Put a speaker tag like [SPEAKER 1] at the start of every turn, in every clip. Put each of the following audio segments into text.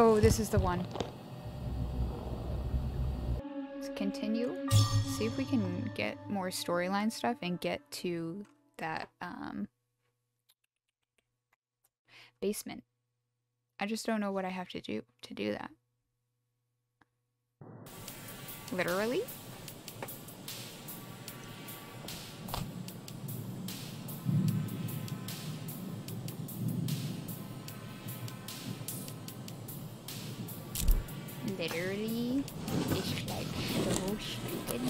[SPEAKER 1] Oh, this is the one. Let's continue. See if we can get more storyline stuff and get to that um, basement. I just don't know what I have to do to do that. Literally? Literally, it's like so stupid.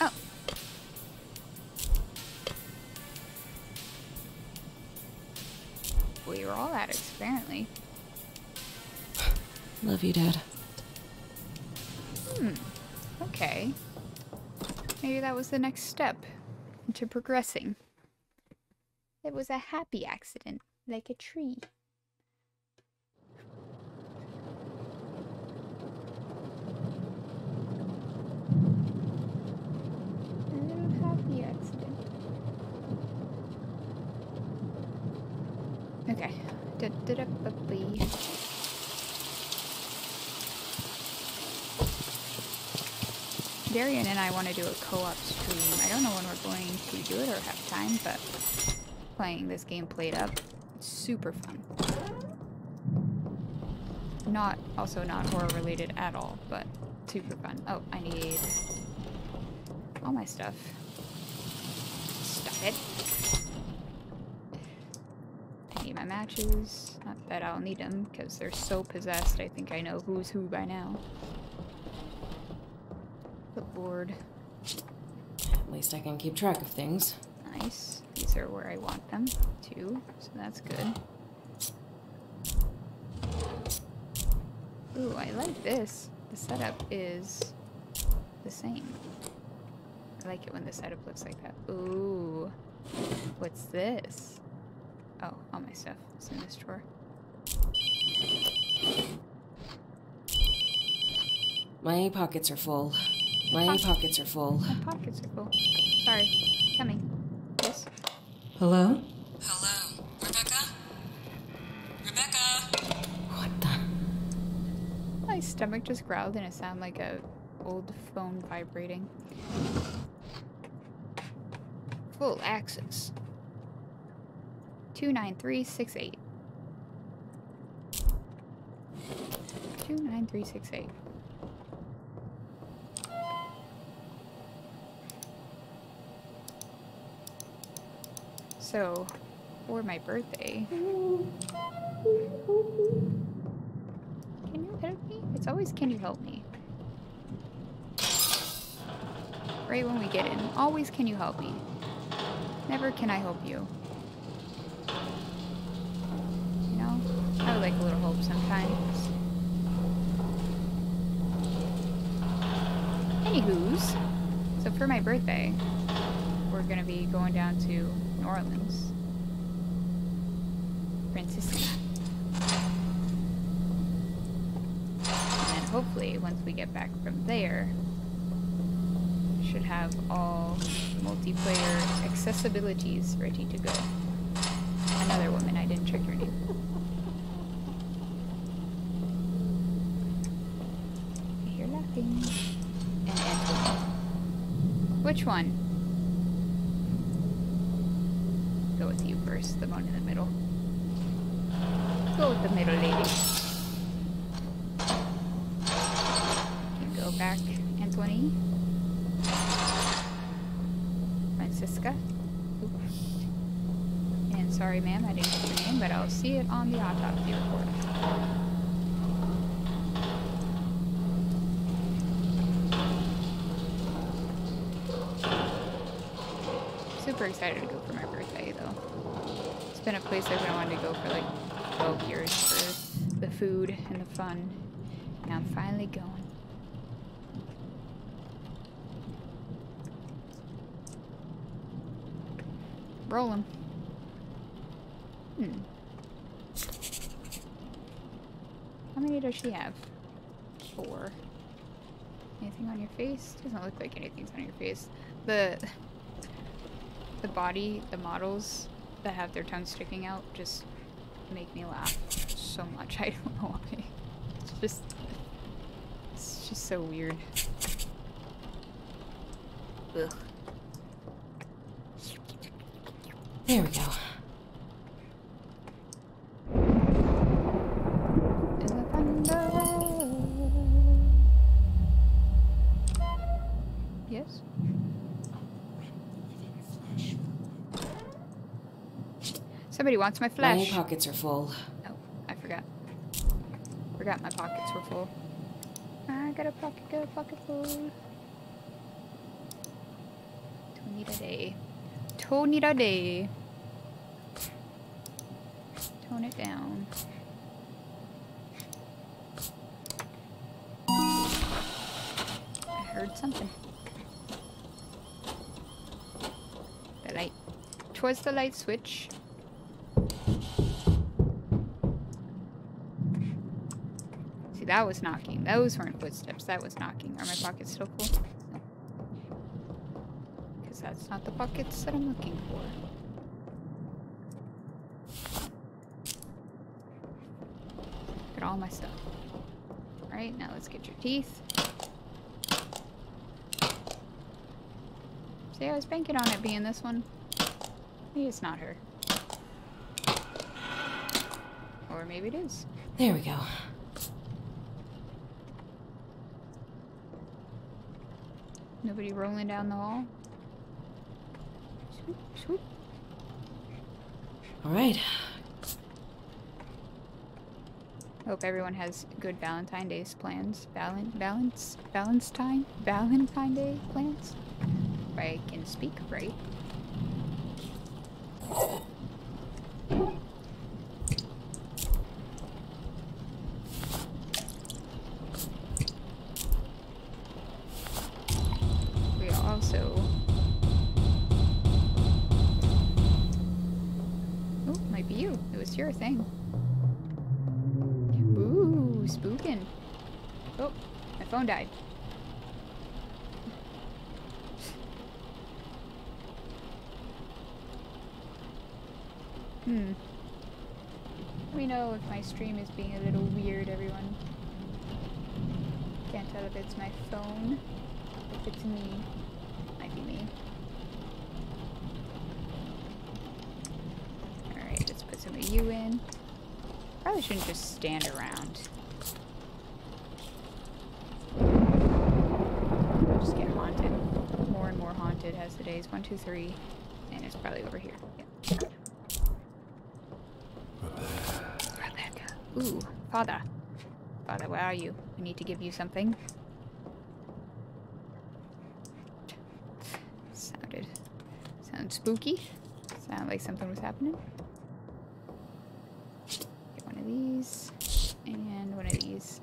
[SPEAKER 1] Oh. We were all addicts, apparently.
[SPEAKER 2] Love you, Dad.
[SPEAKER 1] Hmm. Okay. Maybe that was the next step into progressing. It was a happy accident, like a tree. A little happy accident. Okay. Darian and I want to do a co-op stream. I don't know when we're going to do it or have time, but playing this game played up, it's super fun. Not, also not horror related at all, but super fun. Oh, I need all my stuff. Stop it. I need my matches. Not that I'll need them, because they're so possessed, I think I know who's who by now. Clipboard.
[SPEAKER 2] At least I can keep track of things.
[SPEAKER 1] Nice. These are where I want them, to, so that's good. Ooh, I like this. The setup is the same. I like it when the setup looks like that. Ooh. What's this? Oh, all my stuff is in this drawer.
[SPEAKER 2] My pockets are full. My pockets are full.
[SPEAKER 1] My pockets are full. Sorry. Coming. Yes.
[SPEAKER 2] Hello?
[SPEAKER 3] Hello, Rebecca? Rebecca?
[SPEAKER 2] What the?
[SPEAKER 1] My stomach just growled and it sounded like a old phone vibrating. Full access. 29368. 29368. So, for my birthday. Can you help me? It's always can you help me? Right when we get in. Always can you help me? Never can I help you. You know? I would like a little hope sometimes. Anywho's, so for my birthday, we're gonna be going down to Orleans. Francisca. And hopefully, once we get back from there, we should have all multiplayer accessibilities ready to go. Another woman, I didn't check her name. I hear laughing. And. Which one? Go the one in the middle. Go with the middle lady. You go back, Anthony. Francisca. Oop. And sorry, ma'am, I didn't get your name, but I'll see it on the autopsy report. Super excited to go for my birthday, though. It's been a place I've been wanting to go for like 12 years for the food and the fun. And I'm finally going. Rolling. Hmm. How many does she have? Four. Anything on your face? Doesn't look like anything's on your face. The the body, the models that have their tongues sticking out just make me laugh so much. I don't know why. It's just it's just so weird. Ugh.
[SPEAKER 2] There we go.
[SPEAKER 1] In the thunder. Yes. Somebody wants my
[SPEAKER 2] My pockets are full.
[SPEAKER 1] Oh, I forgot. Forgot my pockets were full. I got a pocket, got a pocket full. Tony da day. Tony da day. Tone it down. I heard something. The light. Twas the light switch. That was knocking. Those weren't footsteps. That was knocking. Are my pockets still full? No. Because that's not the pockets that I'm looking for. Get all my stuff. Alright, now let's get your teeth. See, I was banking on it being this one. Maybe it's not her. Or maybe it is.
[SPEAKER 2] There we go.
[SPEAKER 1] Nobody rolling down the hall. Swoop, swoop.
[SPEAKER 2] All right.
[SPEAKER 1] Hope everyone has good Valentine Day's plans. Valen balance Valentine Valentine Day plans. If I can speak right. Phone, if it's me. Might be me. Alright, let's put some of you in. Probably shouldn't just stand around. I'll just get haunted. More and more haunted as the days. One, two, three. And it's probably over here. Yeah. Rebecca. Ooh, father. Father, where are you? I need to give you something. Sounded. Sound spooky. Sound like something was happening. Get one of these. And one of these.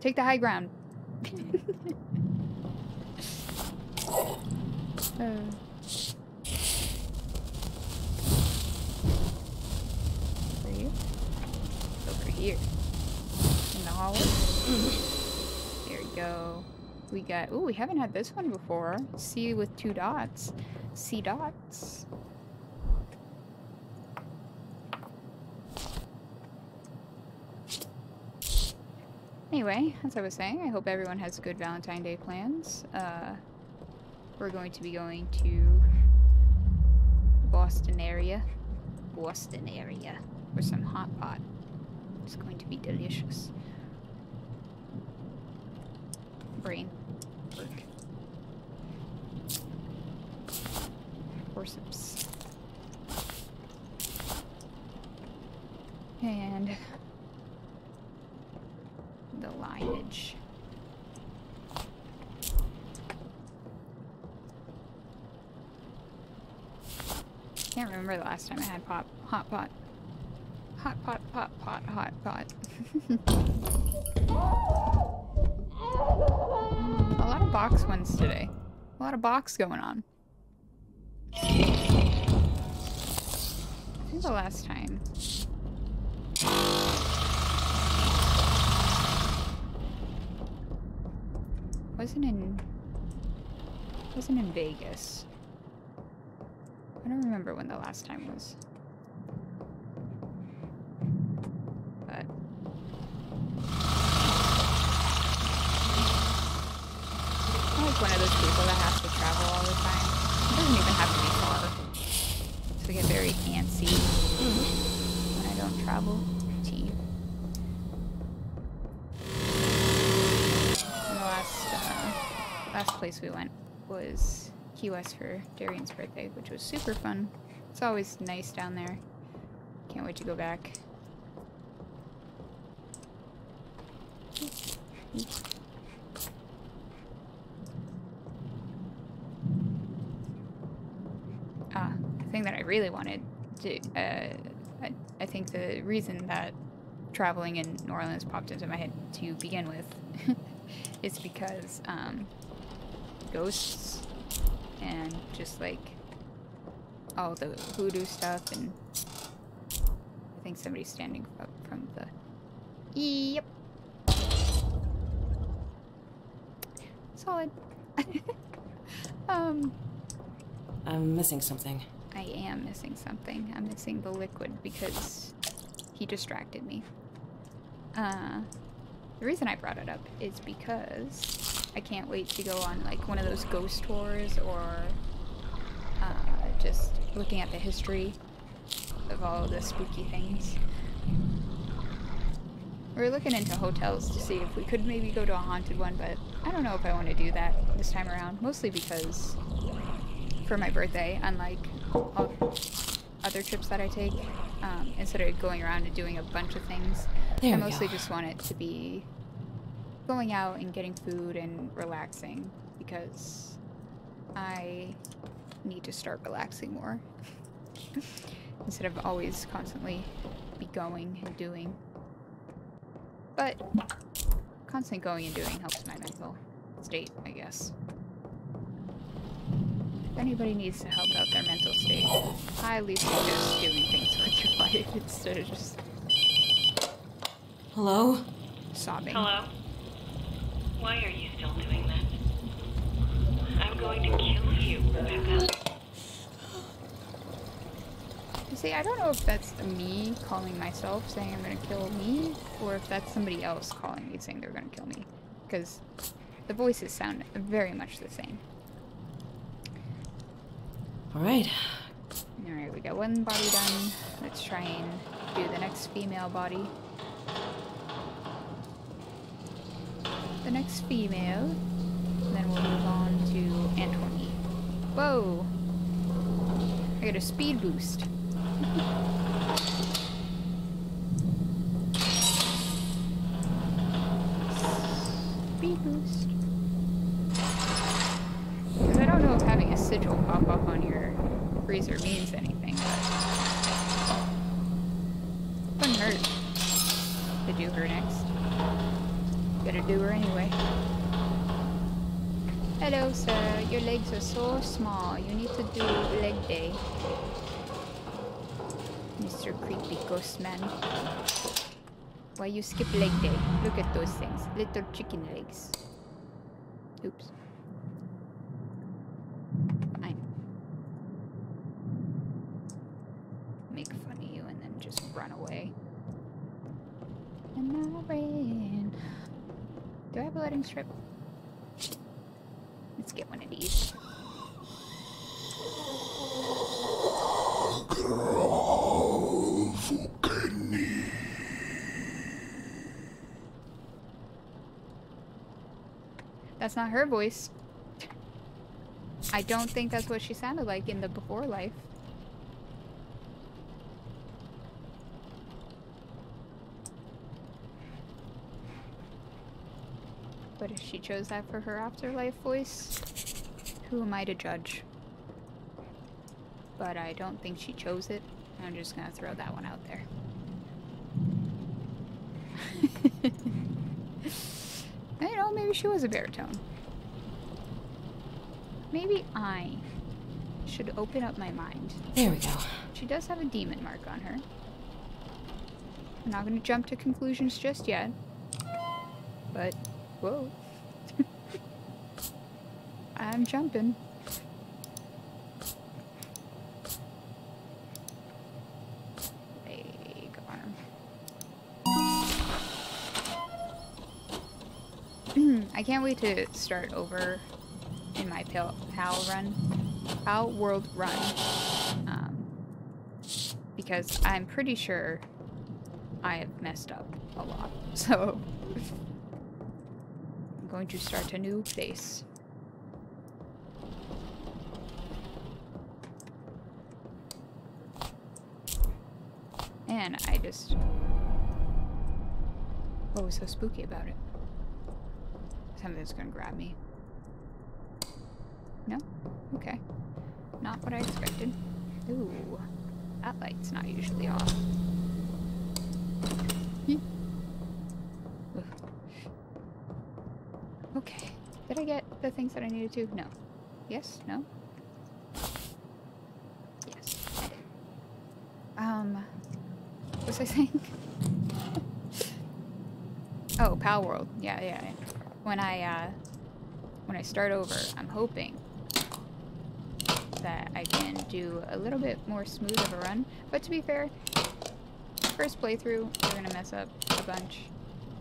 [SPEAKER 1] Take the high ground. Uh. Are you? Over here. In the hallway. There we go. We got. Oh, we haven't had this one before. C with two dots. C dots. Anyway, as I was saying, I hope everyone has good Valentine Day plans. Uh, we're going to be going to Boston area. Boston area for some hot pot. It's going to be delicious. Brain. Work. Forceps. And the lineage. Can't remember the last time I had pop hot pot. Hot pot, pot, pot, hot pot. Box ones today. A lot of box going on. I think the last time. Wasn't in wasn't in Vegas. I don't remember when the last time was. But I'm like one of those people that has to travel all the time. It doesn't even have to be far. So I get very antsy when I don't travel. Tea. And the last, uh, last place we went was Key West for Darian's birthday, which was super fun. It's always nice down there. Can't wait to go back. Ah, the thing that I really wanted to, uh, I, I think the reason that traveling in New Orleans popped into my head to begin with is because um, ghosts and just like all the voodoo stuff and I think somebody's standing up from the yep solid um
[SPEAKER 2] I'm missing something.
[SPEAKER 1] I am missing something. I'm missing the liquid because he distracted me. Uh, the reason I brought it up is because I can't wait to go on like one of those ghost tours or uh, just looking at the history of all the spooky things. We are looking into hotels to see if we could maybe go to a haunted one, but I don't know if I want to do that this time around. Mostly because for my birthday, unlike all other trips that I take, um, instead of going around and doing a bunch of things,
[SPEAKER 2] There
[SPEAKER 1] I mostly
[SPEAKER 2] go.
[SPEAKER 1] just want it to be going out and getting food and relaxing because I need to start relaxing more instead of always constantly be going and doing. But constant going and doing helps my mental state, I guess. If anybody needs to help out their mental state, I highly suggest doing things with your life instead of just
[SPEAKER 2] Hello?
[SPEAKER 1] sobbing.
[SPEAKER 3] Hello? Why are you still doing that? I'm going to kill you, Rebecca.
[SPEAKER 1] You see, I don't know if that's me calling myself saying I'm gonna kill me, or if that's somebody else calling me saying they're gonna kill me. Because the voices sound very much the same.
[SPEAKER 2] Alright.
[SPEAKER 1] Alright, we got one body done. Let's try and do the next female body. The next female. And then we'll move on to Antoine. Whoa! I got a speed boost. Speed boost. Because I don't know if having a sigil pop up on your freezer means anything, but couldn't hurt to do her next. Gotta do her anyway. Hello, sir. Your legs are so small. You need to do leg day. Mr. Creepy Ghost Man. Why you skip leg day? Look at those things. Little chicken legs. Oops. Fine. Make fun of you and then just run away. And I ran. Letting strip? Let's get one of these. That's not her voice. I don't think that's what she sounded like in the before life. But if she chose that for her afterlife voice, who am I to judge? But I don't think she chose it. I'm just gonna throw that one out there. you know, maybe she was a baritone. Maybe I should open up my mind.
[SPEAKER 2] There we go.
[SPEAKER 1] She does have a demon mark on her. I'm not gonna jump to conclusions just yet. But, whoa. I'm jumping. I can't wait to start over in my pal, pal run, pal world run, um, because I'm pretty sure I have messed up a lot. So I'm going to start a new place. And I just... What was so spooky about it? Something's gonna grab me. No? Okay. Not what I expected. Ooh. That light's not usually off. Okay. Did I get the things that I needed to? No. Yes? No? Yes, Um, was I saying? oh, Pal World. Yeah, yeah, yeah. When I, uh, when I start over, I'm hoping that I can do a little bit more smooth of a run. But to be fair, first playthrough, we're gonna mess up a bunch.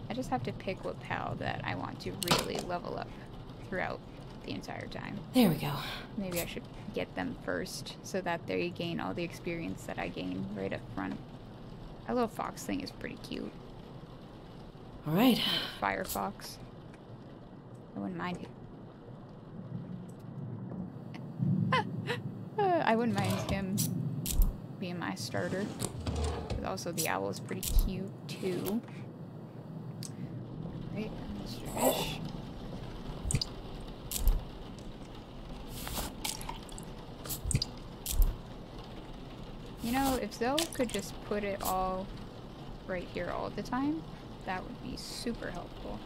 [SPEAKER 1] I just have to pick what pal that I want to really level up throughout the entire time.
[SPEAKER 2] There we go.
[SPEAKER 1] Maybe I should get them first so that they gain all the experience that I gain right up front. That little fox thing is pretty cute.
[SPEAKER 2] All right.
[SPEAKER 1] Firefox. I wouldn't mind. I wouldn't mind him being my starter. But also the owl is pretty cute too. Right, Mr. Ish. You know, if Zoe could just put it all right here all the time, that would be super helpful.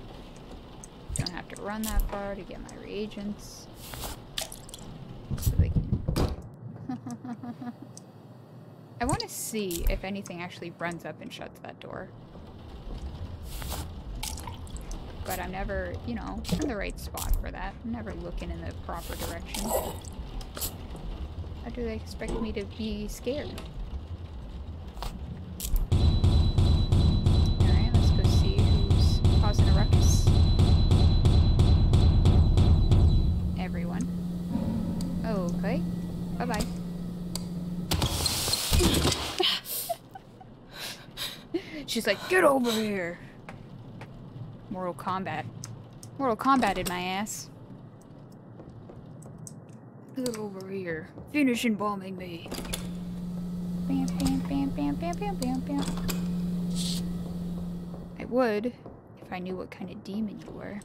[SPEAKER 1] Don't have to run that far to get my reagents. So they can... I want to see if anything actually runs up and shuts that door. But I'm never, you know, in the right spot for that. I'm never looking in the proper direction. How do they expect me to be scared? She's like, get over here! Mortal Kombat. Mortal Kombat in my ass. Get over here. Finish embalming me. Bam, bam, bam, bam, bam, bam, bam, bam. I would, if I knew what kind of demon you were.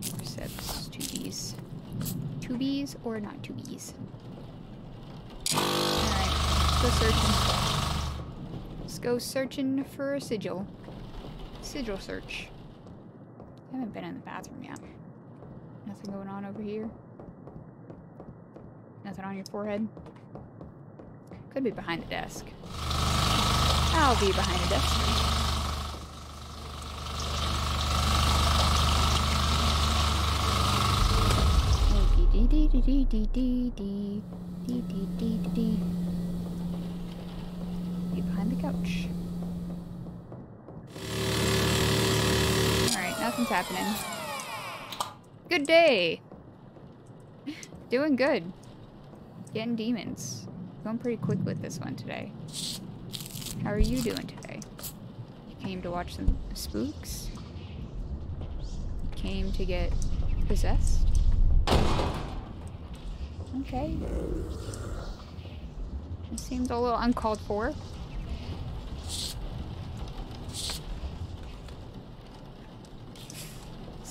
[SPEAKER 1] Forceps, two Bs. Two Bs or not two Bs? Alright, go searching. Let's go searching for a sigil. Sigil search. I haven't been in the bathroom yet. Nothing going on over here. Nothing on your forehead. Could be behind the desk. I'll be behind the desk. Dee dee dee dee dee dee dee dee dee dee dee dee. Be behind the couch. Alright, nothing's happening. Good day! Doing good. Getting demons. Going pretty quick with this one today. How are you doing today? Came to watch some spooks? Came to get possessed? Okay. It seems a little uncalled for.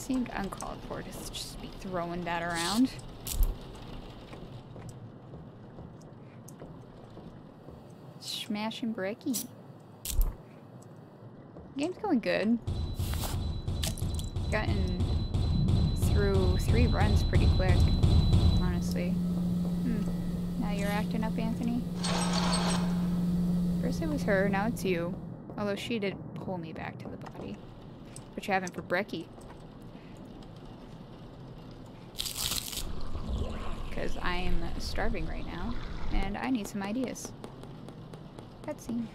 [SPEAKER 1] Seemed uncalled for to just be throwing that around. Smash and breaky. Game's going good. Gotten through three runs pretty quick, honestly. Hmm. Now you're acting up, Anthony? First it was her, now it's you. Although she did pull me back to the body. What you having for brekkie? Because I am starving right now, and I need some ideas. Cutscene.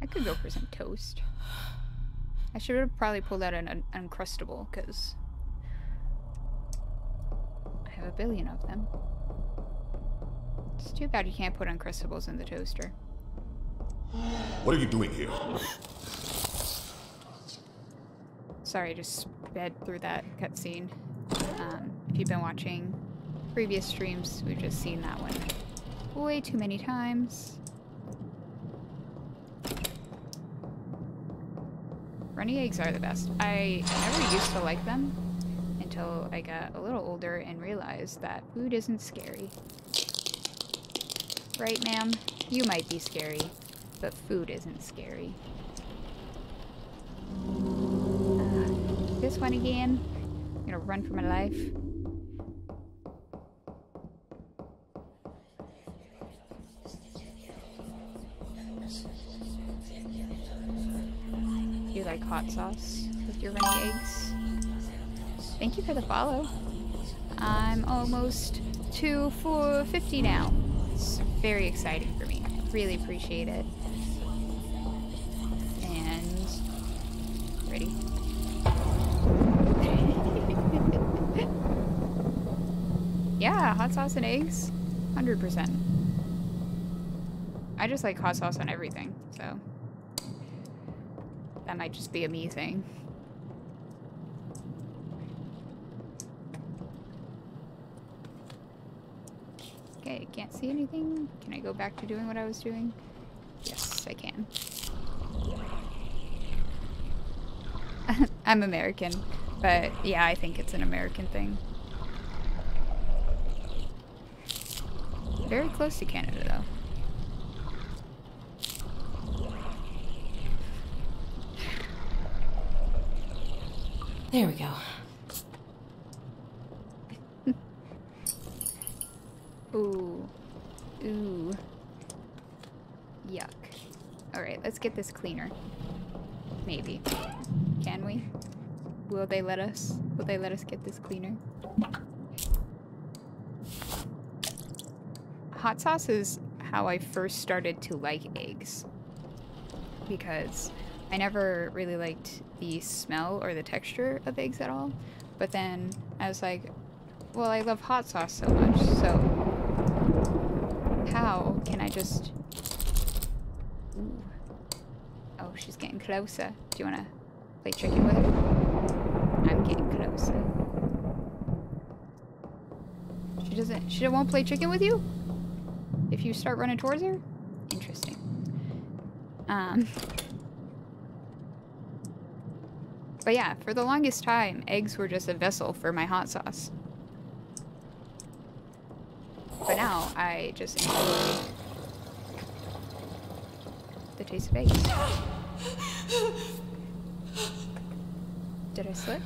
[SPEAKER 1] I could go for some toast. I should have probably pulled out an, un Uncrustable, because I have a billion of them. It's too bad you can't put Uncrustables in the toaster.
[SPEAKER 4] What are you doing here?
[SPEAKER 1] Sorry, I just sped through that cutscene. Um, if you've been watching previous streams, we've just seen that one way too many times. Runny eggs are the best. I never used to like them until I got a little older and realized that food isn't scary. Right, ma'am? You might be scary, but food isn't scary. Uh, this one again. I'm gonna run for my life. You like hot sauce with your runny eggs? Thank you for the follow. I'm almost to 450 now. Very exciting for me. Really appreciate it. And ready. yeah, hot sauce and eggs. 100%. I just like hot sauce on everything, so that might just be a me thing. Okay, can't see anything. Can I go back to doing what I was doing? Yes, I can. I'm American, but yeah, I think it's an American thing. Very close to Canada, though.
[SPEAKER 2] There we go.
[SPEAKER 1] Ooh. Ooh. Yuck. Alright, let's get this cleaner. Maybe. Can we? Will they let us? Will they let us get this cleaner? Hot sauce is how I first started to like eggs. Because I never really liked the smell or the texture of eggs at all. But then I was like, well, I love hot sauce so much, so how can I just... Ooh. Oh, she's getting closer. Do you want to play chicken with her? I'm getting closer. She doesn't... She won't play chicken with you? If you start running towards her? Interesting. Um... But yeah, for the longest time, eggs were just a vessel for my hot sauce. But now, I just enjoy the taste of eggs. Did I slip?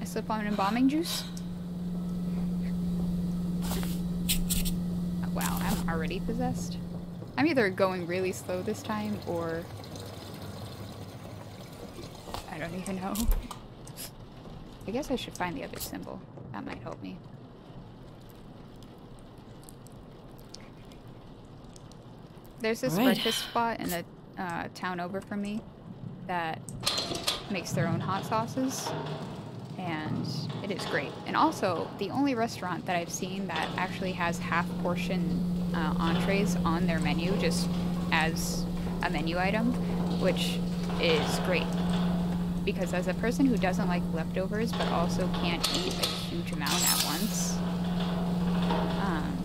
[SPEAKER 1] I slip on embalming juice? Oh, wow, I'm already possessed. I'm either going really slow this time, or... I don't even know. I guess I should find the other symbol. That might help me. There's this
[SPEAKER 2] Right.
[SPEAKER 1] breakfast spot in the uh, town over from me that makes their own hot sauces, and it is great. And also, the only restaurant that I've seen that actually has half portion uh, entrees on their menu just as a menu item, which is great. Because as a person who doesn't like leftovers but also can't eat a huge amount at once, um,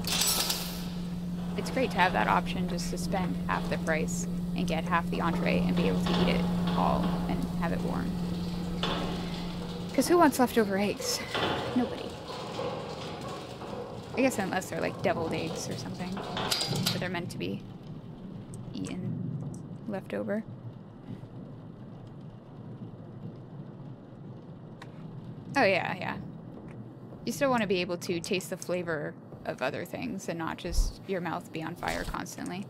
[SPEAKER 1] it's great to have that option just to spend half the price and get half the entree and be able to eat it all and have it warm. Because who wants leftover eggs? Nobody. I guess unless they're like deviled eggs or something. But they're meant to be eaten leftover. Oh yeah, yeah. you still want to be able to taste the flavor of other things and not just your mouth be on fire constantly.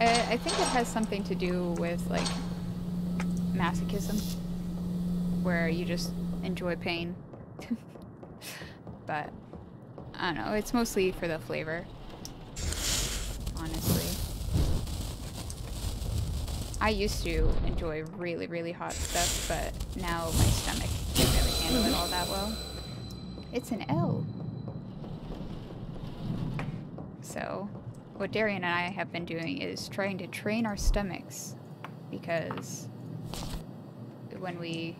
[SPEAKER 1] Uh, I think it has something to do with like masochism, where you just enjoy pain. but I don't know, it's mostly for the flavor, honestly. I used to enjoy really, really hot stuff, but now my stomach can't really handle it all that well. It's an L. So, what Darian and I have been doing is trying to train our stomachs because when we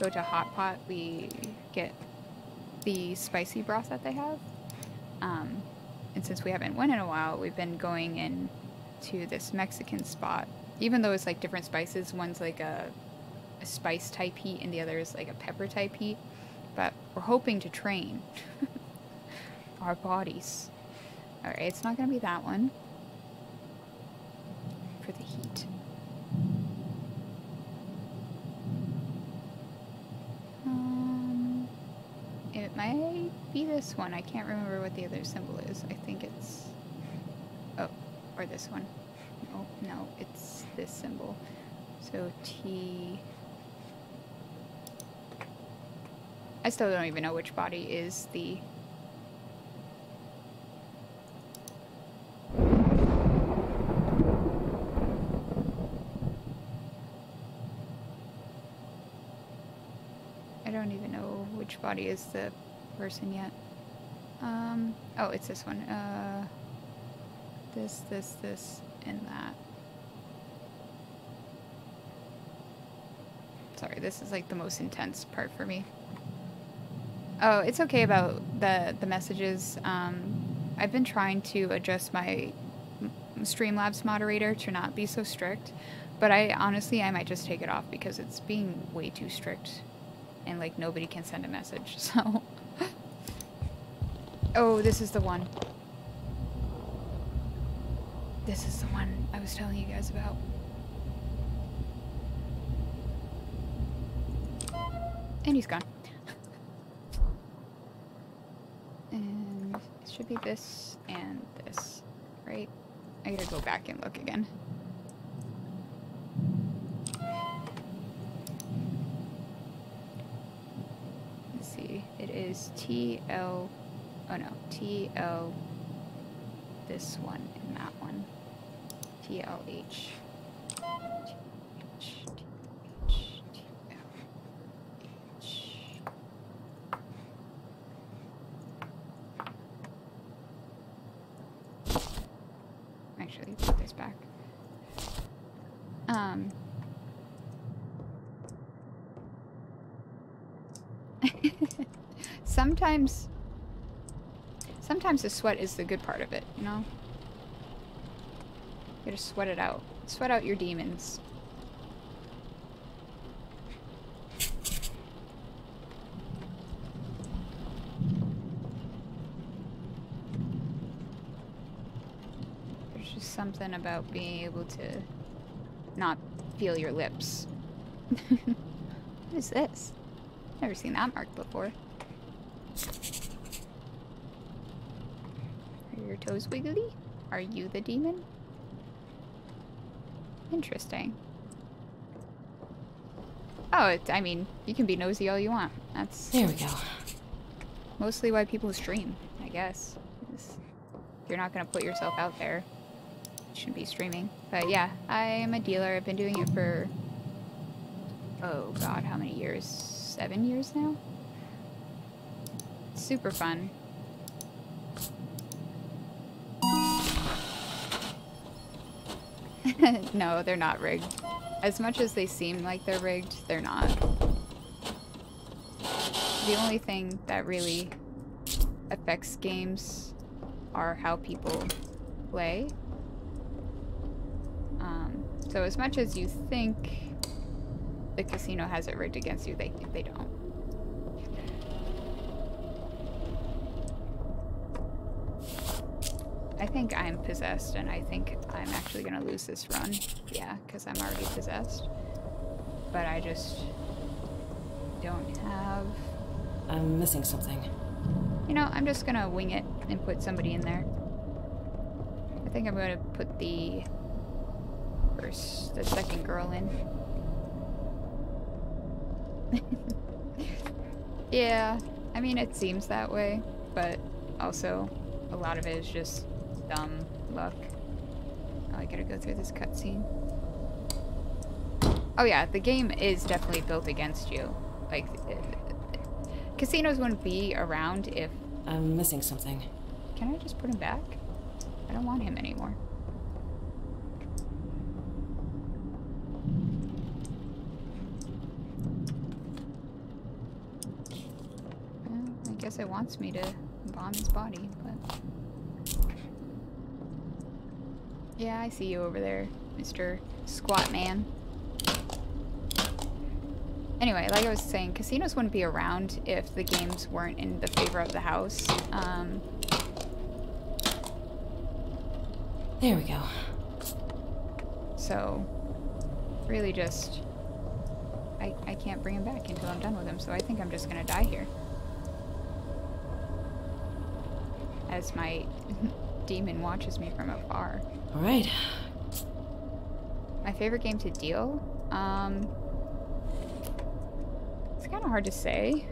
[SPEAKER 1] go to hot pot, we get the spicy broth that they have. Um, and since we haven't went in a while, we've been going in to this Mexican spot. Even though it's like different spices, one's like a, a spice type heat and the other is like a pepper type heat. But we're hoping to train our bodies. Alright, it's not gonna be that one. For the heat. Um, it might be this one. I can't remember what the other symbol is. I think it's... Oh, or this one. No, no, it's this symbol. So T... I still don't even know which body is the I don't even know which body is the person yet. Um, oh, it's this one. Uh, this, this, this, and that. Sorry, this is like the most intense part for me. Oh, it's okay about the the messages. Um, I've been trying to adjust my Streamlabs moderator to not be so strict, but I honestly I might just take it off because it's being way too strict, and like nobody can send a message. So, oh, this is the one. This is the one I was telling you guys about. And he's gone. and it should be this and this, right? I gotta go back and look again. Let's see. It is TL. Oh no. TL. This one one. TLH. Actually, put this back. Um. sometimes, sometimes the sweat is the good part of it, you know? You gotta sweat it out. Sweat out your demons. There's just something about being able to not feel your lips. what is this? Never seen that mark before. Are your toes wiggly? Are you the demon? Interesting. Oh, it, I mean, you can be nosy all you want. That's
[SPEAKER 2] There we go.
[SPEAKER 1] mostly why people stream, I guess. If you're not going to put yourself out there, you shouldn't be streaming. But yeah, I am a dealer. I've been doing it for, oh god, how many years? Seven years now? Super fun. no, they're not rigged. As much as they seem like they're rigged, they're not. The only thing that really affects games are how people play. Um, so as much as you think the casino has it rigged against you, they they don't. I think I'm possessed, and I think I'm actually gonna lose this run. Yeah, because I'm already possessed. But I just don't have.
[SPEAKER 2] I'm missing something.
[SPEAKER 1] You know, I'm just gonna wing it and put somebody in there. I think I'm gonna put the first, the second girl in. yeah, I mean, it seems that way, but also a lot of it is just dumb luck. Oh, I gotta go through this cutscene. Oh yeah, the game is definitely built against you. Like, uh, casinos wouldn't be around if...
[SPEAKER 2] I'm missing something.
[SPEAKER 1] Can I just put him back? I don't want him anymore. Well, I guess it wants me to bomb his body, but... Yeah, I see you over there, Mr. Squat Man. Anyway, like I was saying, casinos wouldn't be around if the games weren't in the favor of the house. Um,
[SPEAKER 2] There we go.
[SPEAKER 1] so, really just... I, I can't bring him back until I'm done with him, so I think I'm just gonna die here. As my demon watches me from afar.
[SPEAKER 2] All right.
[SPEAKER 1] My favorite game to deal? Um, it's kind of hard to say.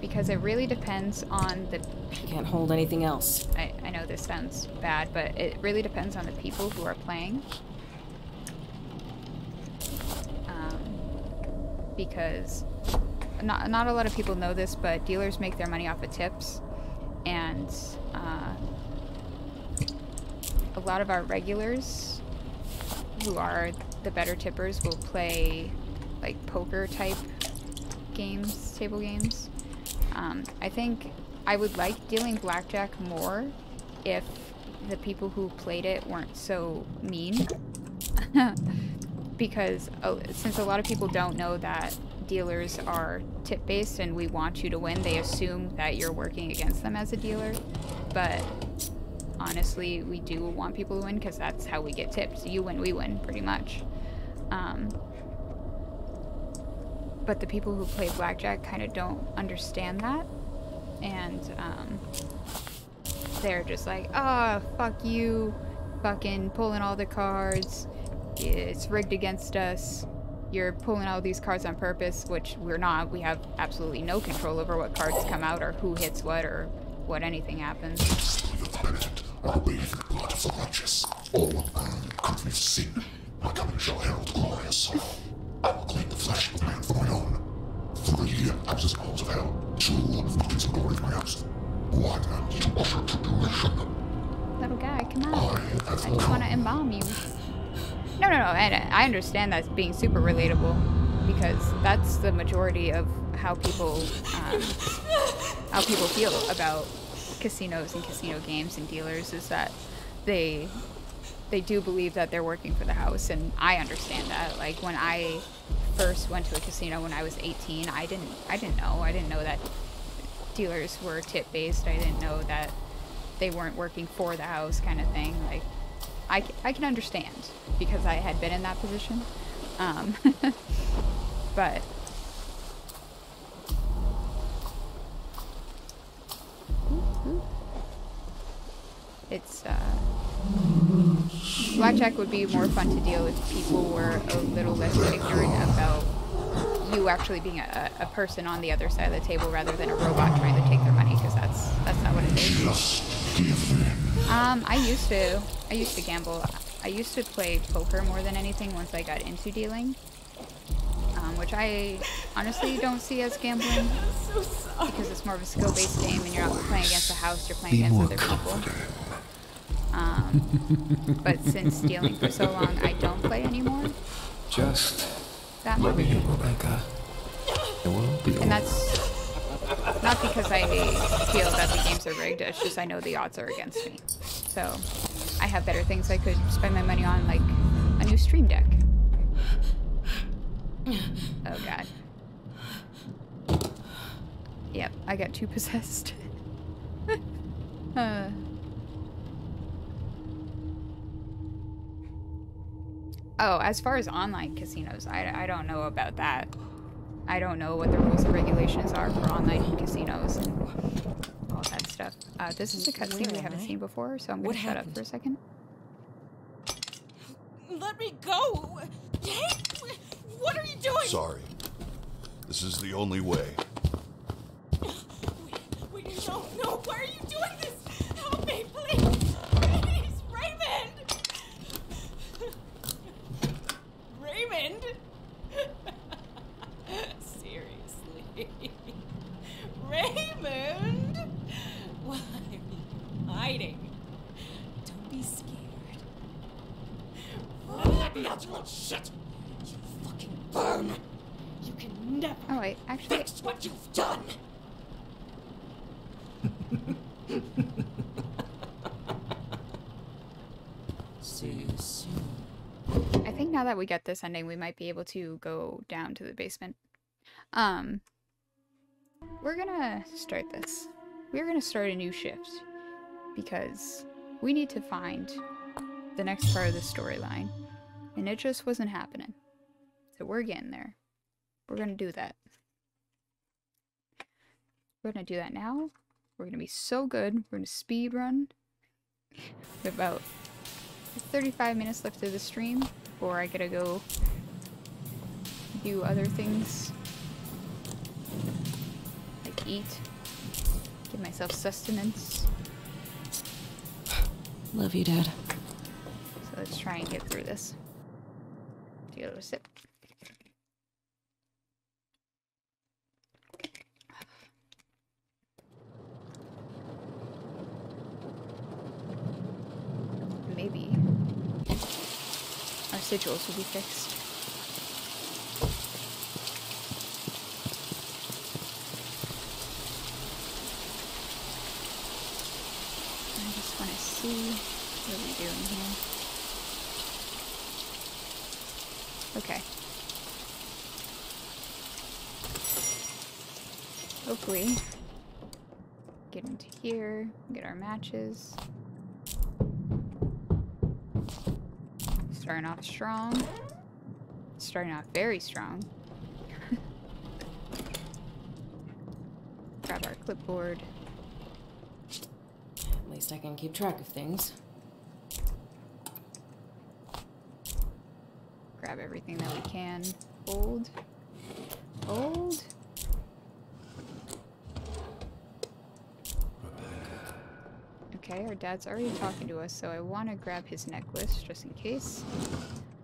[SPEAKER 1] Because it really depends on the
[SPEAKER 2] Can't hold anything else.
[SPEAKER 1] I, I know this sounds bad, but it really depends on the people who are playing. Um, because not, not a lot of people know this, but dealers make their money off of tips. And uh, a lot of our regulars who are the better tippers will play like poker type games, table games. Um, I think I would like dealing blackjack more if the people who played it weren't so mean. because uh, since a lot of people don't know that dealers are tip based and we want you to win, they assume that you're working against them as a dealer. But honestly, we do want people to win because that's how we get tipped. You win, we win, pretty much. Um, but the people who play blackjack kind of don't understand that. And um, they're just like, oh, fuck you, fucking pulling all the cards. It's rigged against us. You're pulling all these cards on purpose, which we're not. We have absolutely no control over what cards come out or who hits what or what anything happens.
[SPEAKER 4] The planet, I bathe in the blood of the righteous. All of man could sin. My coming shall herald glorious. I will claim the flesh of man for my own. Three houses halls of hell. Two mountains of glory of my house. One to usher tribulation.
[SPEAKER 1] Little guy, come on.
[SPEAKER 4] I
[SPEAKER 1] I just want to embalm you. No, no, no. and I understand that's being super relatable because that's the majority of how people um, how people feel about casinos and casino games and dealers is that they they do believe that they're working for the house and I understand that. Like when I first went to a casino when I was 18, I didn't I didn't know. I didn't know that dealers were tip based. I didn't know that they weren't working for the house kind of thing. Like I, I can understand because I had been in that position. Um, but it's uh, blackjack would be more fun to deal if people were a little less ignorant about you actually being a, a person on the other side of the table rather than a robot trying to take their money because that's that's not what it is.
[SPEAKER 4] Just give in.
[SPEAKER 1] Um, I used to. I used to gamble. I used to play poker more than anything once I got into dealing. Um, which I honestly don't see as gambling. Because it's more of a skill-based game and you're not playing against the house, you're playing
[SPEAKER 4] Be
[SPEAKER 1] against other people. Um, but since dealing for so long, I don't play anymore.
[SPEAKER 5] Just
[SPEAKER 1] That
[SPEAKER 5] let me
[SPEAKER 1] much.
[SPEAKER 5] in, Rebecca. It will be
[SPEAKER 1] And
[SPEAKER 5] all
[SPEAKER 1] that's not because I feel that the games are rigged, it's just I know the odds are against me. So I have better things I could spend my money on, like a new Stream Deck. Oh god. Yep, I got too possessed. uh. Oh, as far as online casinos, I, I don't know about that. I don't know what the rules and regulations are for online casinos and all that stuff. Uh, this is a cutscene we haven't
[SPEAKER 2] I?
[SPEAKER 1] seen before, so I'm gonna shut up for a second.
[SPEAKER 2] Let me go! Hey! What are you doing?
[SPEAKER 6] Sorry. This is the only way.
[SPEAKER 2] Wait, wait, no, no, why are you doing this? Help me, please! Please, Raymond! Raymond? Seriously? Raymond? Why are you hiding? Don't be scared. Let me out, you little shit! You fucking burn! You can never
[SPEAKER 1] Oh wait, actually,
[SPEAKER 2] fix what you've done! See you soon.
[SPEAKER 1] I think now that we get this ending, we might be able to go down to the basement. Um, we're gonna start this. We're gonna start a new shift because we need to find the next part of the storyline, and it just wasn't happening. So we're getting there. We're gonna do that. We're gonna do that now. We're gonna be so good. We're gonna speed run. About 35 minutes left of the stream before I gotta go do other things. Like eat. Give myself sustenance.
[SPEAKER 2] Love you, Dad.
[SPEAKER 1] So let's try and get through this. Take a sip. Maybe our sigils will be fixed. I just want to see what we're doing here. Okay. Hopefully, get into here, get our matches. Starting off strong. Starting off very strong. Grab our clipboard.
[SPEAKER 2] At least I can keep track of things.
[SPEAKER 1] Grab everything that we can. Hold. Hold. Our dad's already talking to us, so I want to grab his necklace just in case.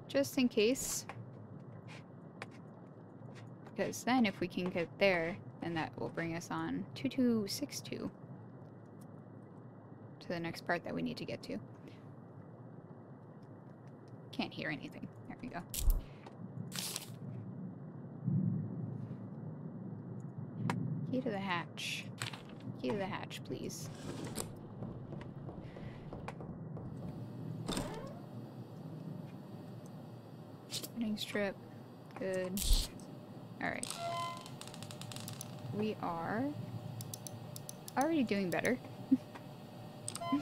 [SPEAKER 1] Just in case. Because then if we can get there, then that will bring us on 2262 to the next part that we need to get to. Can't hear anything. There we go. Key to the hatch. Key to the hatch, please. Running strip. Good. Alright. We are already doing better.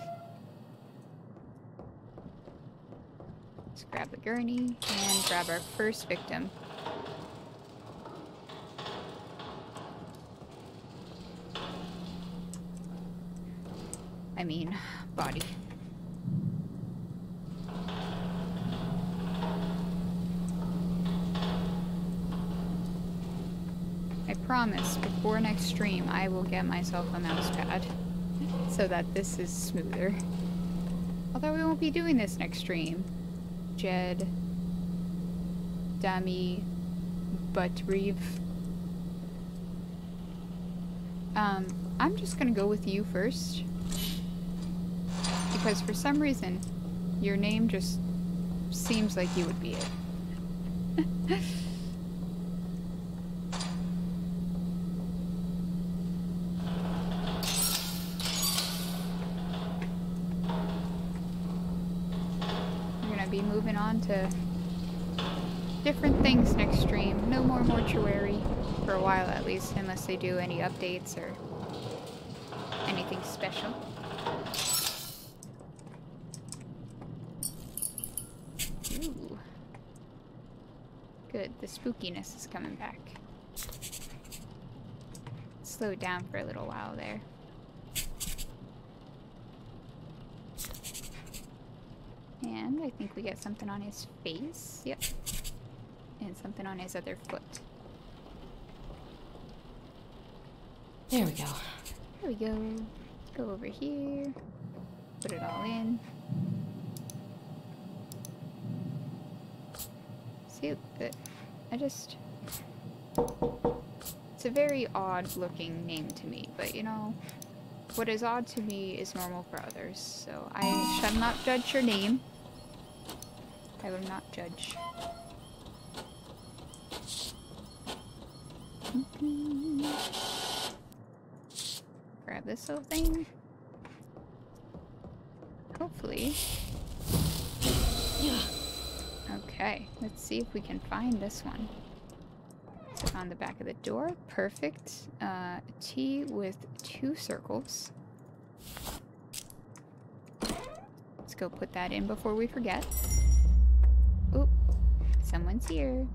[SPEAKER 1] Let's grab the gurney and grab our first victim. I mean, body. I before next stream I will get myself a mouse pad so that this is smoother. Although we won't be doing this next stream. Jed, Dami, Butreeve. Um, I'm just gonna go with you first. Because for some reason, your name just seems like you would be it. We're gonna be moving on to different things next stream. No more mortuary for a while at least, unless they do any updates or anything special. Ooh. Good, the spookiness is coming back. Slowed down for a little while there. And I think we get something on his face. Yep. And something on his other foot.
[SPEAKER 2] There we go.
[SPEAKER 1] There we go. Go over here. Put it all in. See, I just... It's a very odd looking name to me, but you know, what is odd to me is normal for others, so I shall not judge your name. I will not judge. Grab this little thing. Hopefully. Okay, let's see if we can find this one. So on the back of the door, perfect. Uh, T with two circles. Let's go put that in before we forget. Someone's here.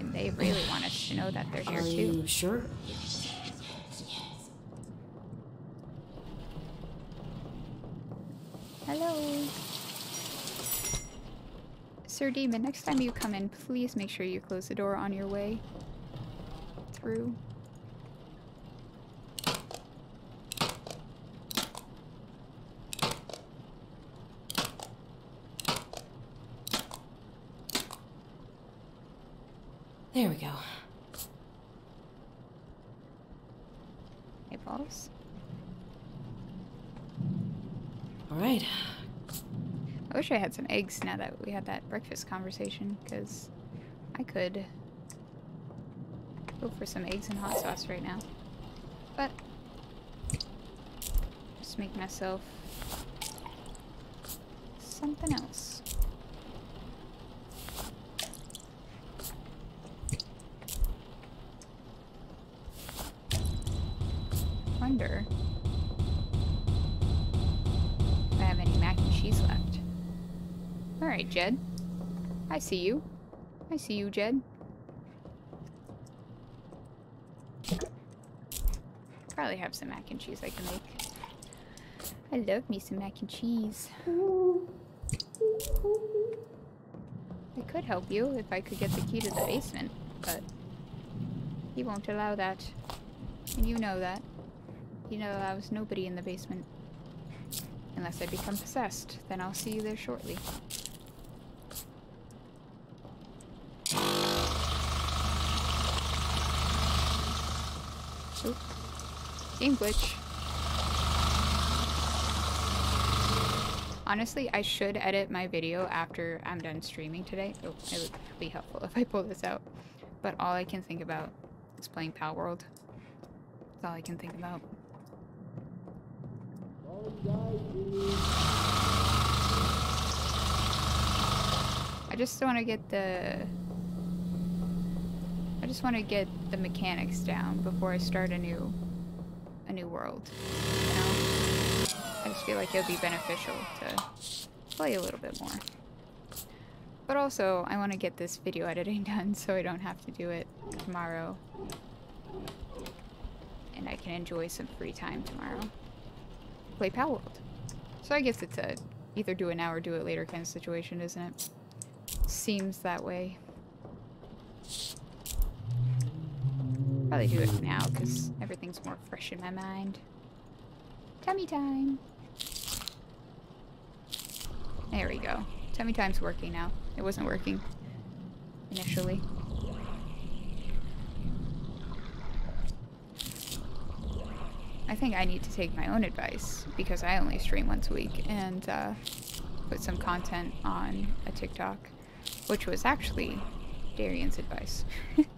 [SPEAKER 1] And they really want us to know that they're here
[SPEAKER 2] Are
[SPEAKER 1] too.
[SPEAKER 2] you sure?
[SPEAKER 1] Hello. Sir Demon, next time you come in, please make sure you close the door on your way through.
[SPEAKER 2] There we go.
[SPEAKER 1] Hey.
[SPEAKER 2] All right.
[SPEAKER 1] I wish I had some eggs now that we had that breakfast conversation, because I could go for some eggs and hot sauce right now. But, just make myself something else. I see you. I see you, Jed. Probably have some mac and cheese I can make. I love me some mac and cheese. I could help you if I could get the key to the basement, but he won't allow that. And you know that. He know allows nobody in the basement. Unless I become possessed, then I'll see you there shortly. Oop. Game glitch. Honestly, I should edit my video after I'm done streaming today. Oh, it would be helpful if I pull this out. But all I can think about is playing Palworld. That's all I can think about. I just want to get the... I just want to get the mechanics down before I start a new... new world, you know? I just feel like it would be beneficial to play a little bit more. But also, I want to get this video editing done so I don't have to do it tomorrow. And I can enjoy some free time tomorrow. Play Palworld. So I guess it's a either do it now or do it later kind of situation, isn't it? Seems that way. Probably do it now because everything's more fresh in my mind. Tummy time. There we go. Tummy time's working now. It wasn't working initially. I think I need to take my own advice because I only stream once a week and uh, put some content on a TikTok, which was actually Darian's advice.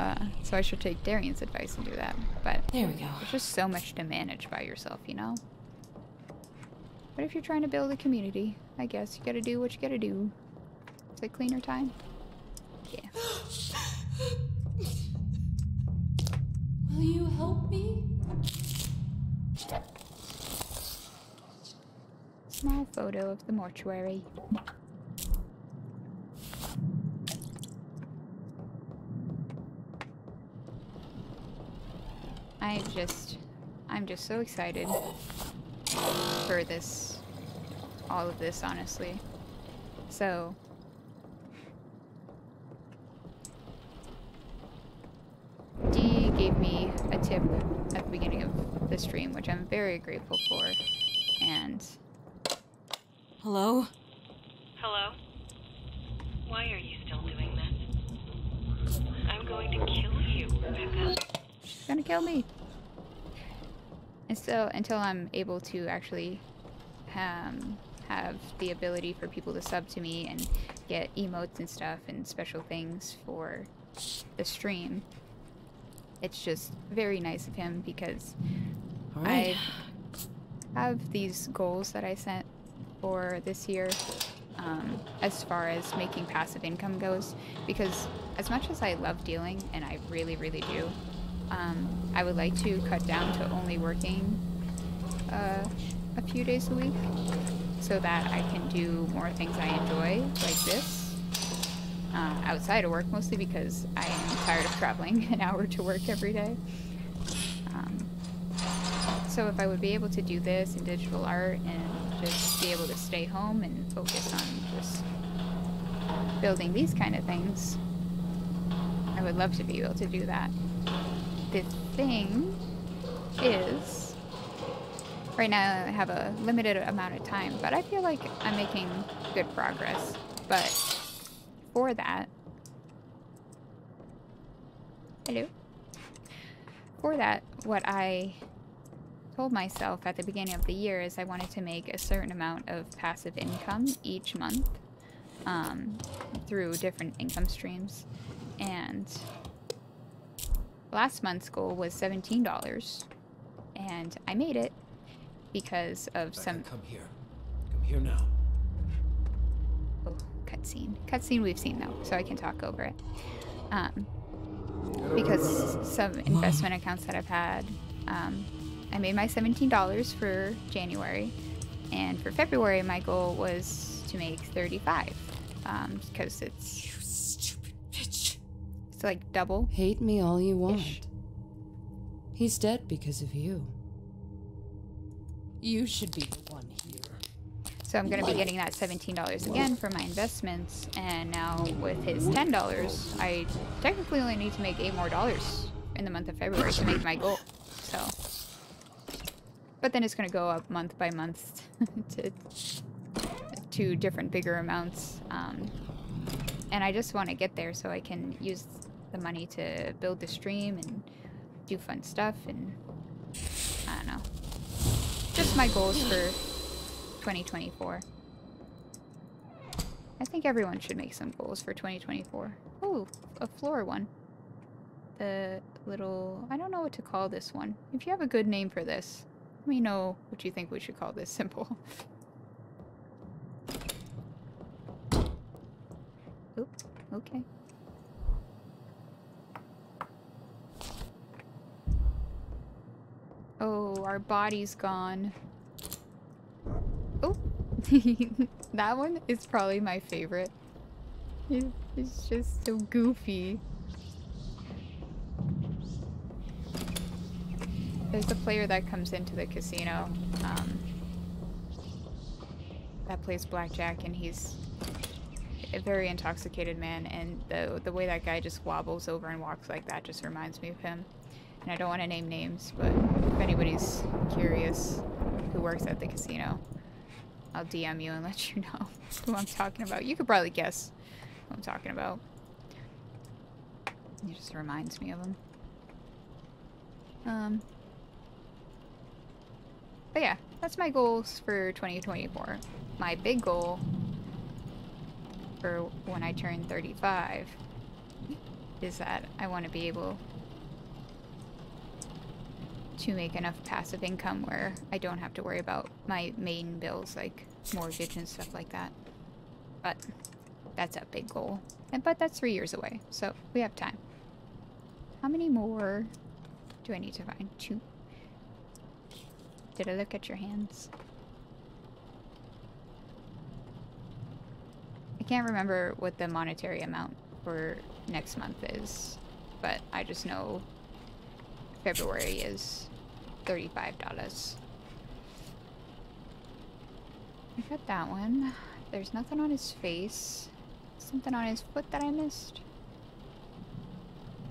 [SPEAKER 1] uh, so I should take Darian's advice and do that. But
[SPEAKER 2] There we go.
[SPEAKER 1] there's just so much to manage by yourself, you know? But if you're trying to build a community, I guess you gotta do what you gotta do. Is it cleaner time? Yeah.
[SPEAKER 2] Will you help me?
[SPEAKER 1] Small photo of the mortuary. I just, I'm just so excited for this, all of this, honestly. So, Dee gave me a tip at the beginning of the stream, which I'm very grateful for. And
[SPEAKER 2] Hello?
[SPEAKER 3] Hello? Why are you still doing this? I'm going to kill you, Rebecca.
[SPEAKER 1] She's gonna kill me. And so, until I'm able to actually um, have the ability for people to sub to me and get emotes and stuff and special things for the stream, it's just very nice of him because
[SPEAKER 2] right.
[SPEAKER 1] I have these goals that I set for this year um, as far as making passive income goes. Because as much as I love dealing, and I really, really do, um, I would like to cut down to only working uh, a few days a week so that I can do more things I enjoy, like this, uh, outside of work, mostly because I am tired of traveling an hour to work every day. Um, so if I would be able to do this in digital art and just be able to stay home and focus on just building these kind of things, I would love to be able to do that. The thing is, right now I have a limited amount of time, but I feel like I'm making good progress. But for that, hello. For that, what I told myself at the beginning of the year is I wanted to make a certain amount of passive income each month um, through different income streams. And last month's goal was $17. And I made it because of
[SPEAKER 7] Becca,
[SPEAKER 1] some
[SPEAKER 7] come here. Come here now.
[SPEAKER 1] oh, cutscene. Cutscene we've seen though, so I can talk over it. Um, because some investment accounts that I've had, um, I made my $17 for January, and for February my goal was to make 35 um, because it's
[SPEAKER 2] stupid bitch.
[SPEAKER 1] It's like double.
[SPEAKER 8] Hate me all you want.
[SPEAKER 1] Ish.
[SPEAKER 8] He's dead because of you. You should be the one here.
[SPEAKER 1] So I'm going to be getting that $17 again for my investments, and now with his $10, I technically only need to make eight more dollars in the month of February to make my goal. So, but then it's going to go up month by month to to different bigger amounts, um, and I just want to get there so I can use the money to build the stream and do fun stuff, and I don't know, just my goals for 2024. I think everyone should make some goals for 2024. Oh, a floor one. The little... I don't know what to call this one. If you have a good name for this, let me know what you think we should call this simple. Oop, okay. Oh, our body's gone. Oh, that one is probably my favorite. It's just so goofy. There's a player that comes into the casino um, that plays blackjack, and he's a very intoxicated man. And the the way that guy just wobbles over and walks like that just reminds me of him. And I don't want to name names, but if anybody's curious who works at the casino, I'll DM you and let you know who I'm talking about. You could probably guess who I'm talking about. It just reminds me of him. Um. But yeah, that's my goals for 2024. My big goal for when I turn 35 is that I want to be able to make enough passive income where I don't have to worry about my main bills like mortgage and stuff like that. But that's a big goal. And but that's three years away, so we have time. How many more do I need to find? Two. Did I look at your hands? I can't remember what the monetary amount for next month is, but I just know February is $35. I got that one. There's nothing on his face. Something on his foot that I missed.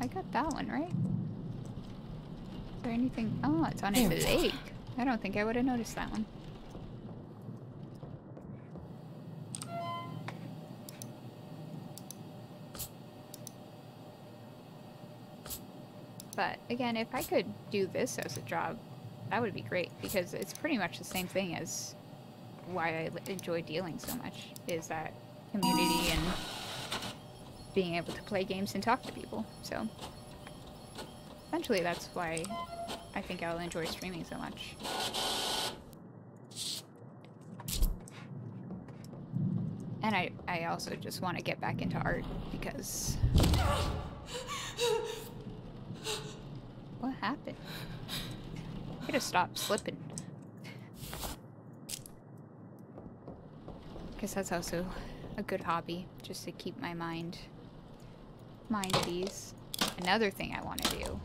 [SPEAKER 1] I got that one, right? Is there anything? Oh, it's on his
[SPEAKER 8] There we go.
[SPEAKER 1] leg. I don't think I would have noticed that one. Again, if I could do this as a job, that would be great because it's pretty much the same thing as why I enjoy dealing so much is that community and being able to play games and talk to people. So essentially that's why I think I'll enjoy streaming so much. And I, I also just want to get back into art because what happened? I gotta stop slipping. Guess that's also a good hobby, just to keep my mind mind at ease. Another thing I want to do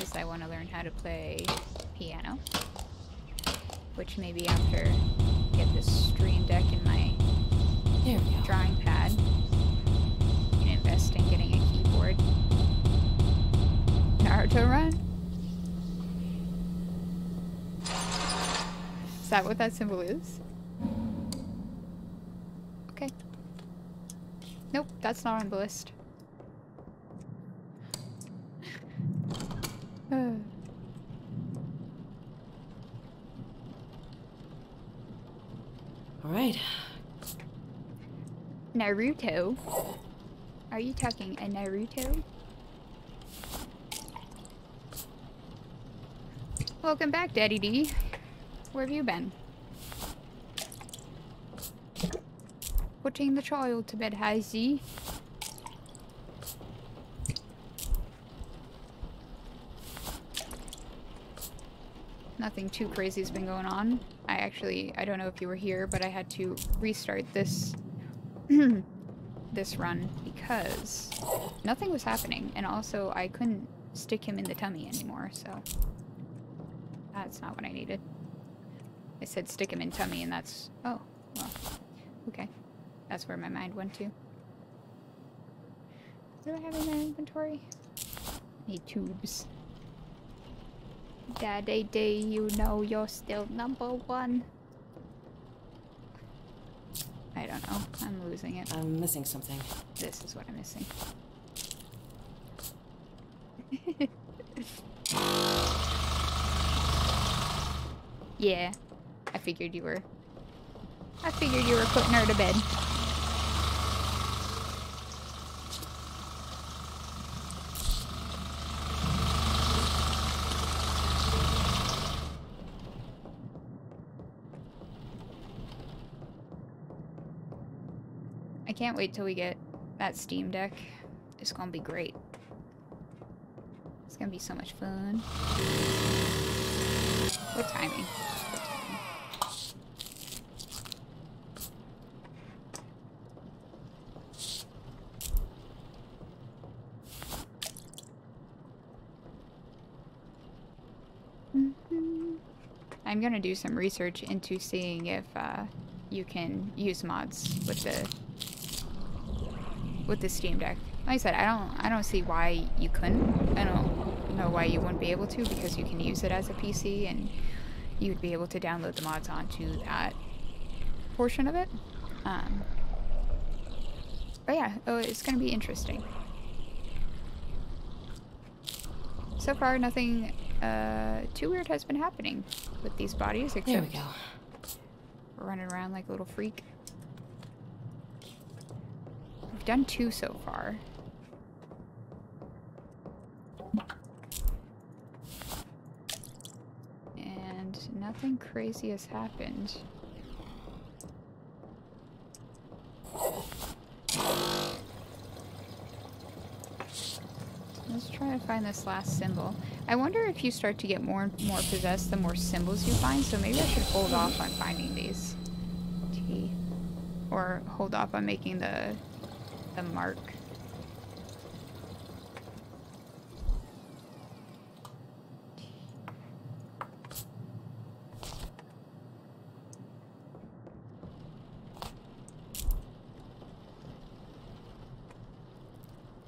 [SPEAKER 1] is I want to learn how to play piano, which maybe after I get this stream deck in my
[SPEAKER 8] There we go.
[SPEAKER 1] drawing pad and invest in getting a keyboard. Naruto run? Is that what that symbol is? Okay. Nope, that's not on the list. Uh.
[SPEAKER 8] All right.
[SPEAKER 1] Naruto? Are you talking a Naruto? Welcome back, Daddy D. Where have you been? Putting the child to bed, Hazy. Nothing too crazy has been going on. I actually, I don't know if you were here, but I had to restart this this run because nothing was happening and also I couldn't stick him in the tummy anymore so that's not what I needed I said stick him in tummy and that's oh well okay. That's where my mind went to. What do I have in my inventory? Need tubes? Daddy D you know you're still number one. I don't know. I'm losing it.
[SPEAKER 8] I'm missing something.
[SPEAKER 1] this is what I'm missing. yeah, I figured you were. I figured you were putting her to bed. I can't wait till we get that Steam Deck. It's gonna be great. It's gonna be so much fun. What timing? I'm gonna do some research into seeing if uh, you can use mods with the with the Steam Deck. Like I said, I don't I don't see why you couldn't. I don't know why you wouldn't be able to because you can use it as a PC and you'd be able to download the mods onto that portion of it. Um, but yeah, oh, it's gonna be interesting. So far, nothing uh, too weird has been happening with these bodies, except
[SPEAKER 8] There we go.
[SPEAKER 1] running around like a little freak. We've done two so far. And nothing crazy has happened. and find this last symbol. I wonder if you start to get more and more possessed the more symbols you find, so maybe I should hold off on finding these. T. Or hold off on making the, the mark.